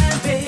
Keep